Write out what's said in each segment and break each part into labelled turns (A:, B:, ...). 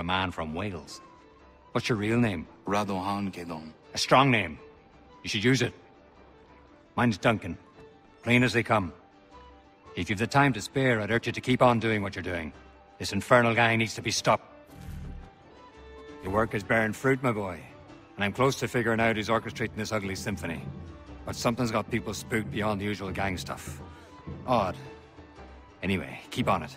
A: a man from Wales. What's your real name?
B: Ratonhnhaké:ton.
A: A strong name. You should use it. Mine's Duncan. Plain as they come. If you've the time to spare, I'd urge you to keep on doing what you're doing. This infernal gang needs to be stopped. Your work is bearing fruit, my boy. And I'm close to figuring out who's orchestrating this ugly symphony. But something's got people spooked beyond the usual gang stuff. Odd. Anyway, keep on it.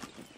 B: Huh.